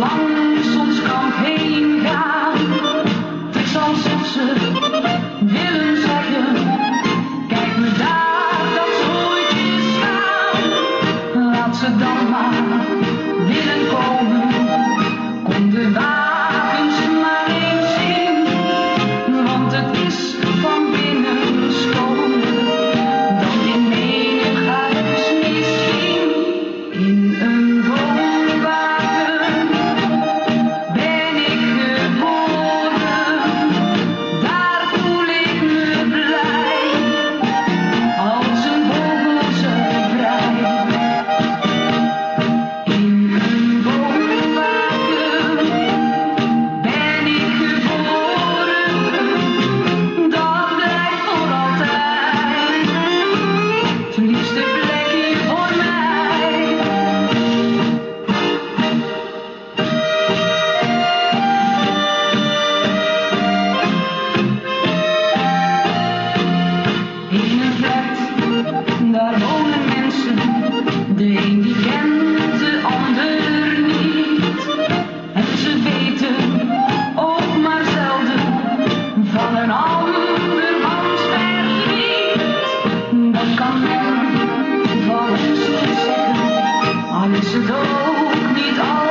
langs ons kan geen gaan. Het is alsof ze willen zeggen, kijk me daar dat zoetje staan. Laat ze dan. We need all